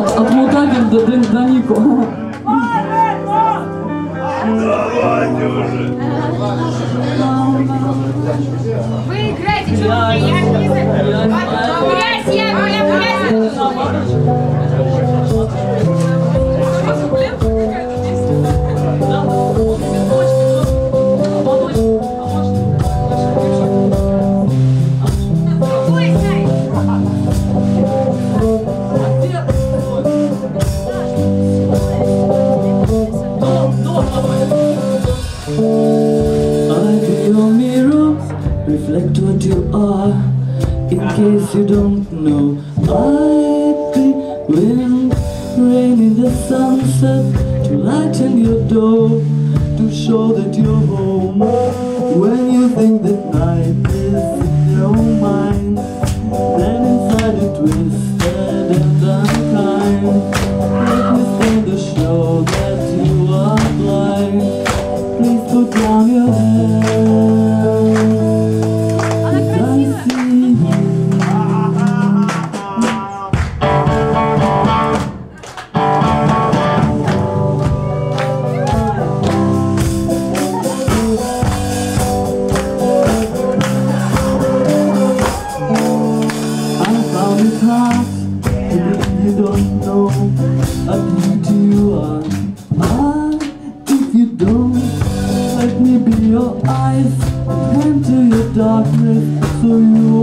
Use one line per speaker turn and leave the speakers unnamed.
От Мутабин до Данико. Давайте уже!
Вы играете, что вы
your mirror, reflect what you are. In case you don't know, I be wind, rain in the sunset to lighten your door, to show that you're home. When you think that night is in your mind, then inside it twisted don't know how beauty you are. Ah, if you don't, let me be your eyes and to your darkness so you.